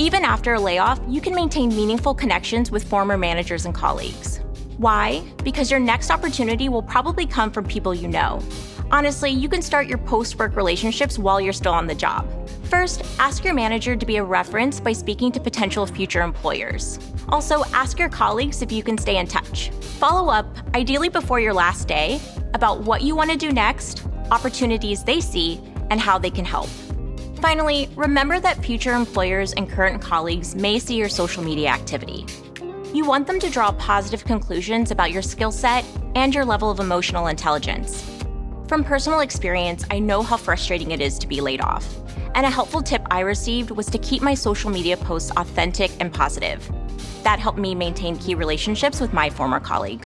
Even after a layoff, you can maintain meaningful connections with former managers and colleagues. Why? Because your next opportunity will probably come from people you know. Honestly, you can start your post work relationships while you're still on the job. First, ask your manager to be a reference by speaking to potential future employers. Also, ask your colleagues if you can stay in touch. Follow up, ideally before your last day, about what you want to do next, opportunities they see, and how they can help. Finally, remember that future employers and current colleagues may see your social media activity. You want them to draw positive conclusions about your skill set and your level of emotional intelligence. From personal experience, I know how frustrating it is to be laid off. And a helpful tip I received was to keep my social media posts authentic and positive. That helped me maintain key relationships with my former colleagues.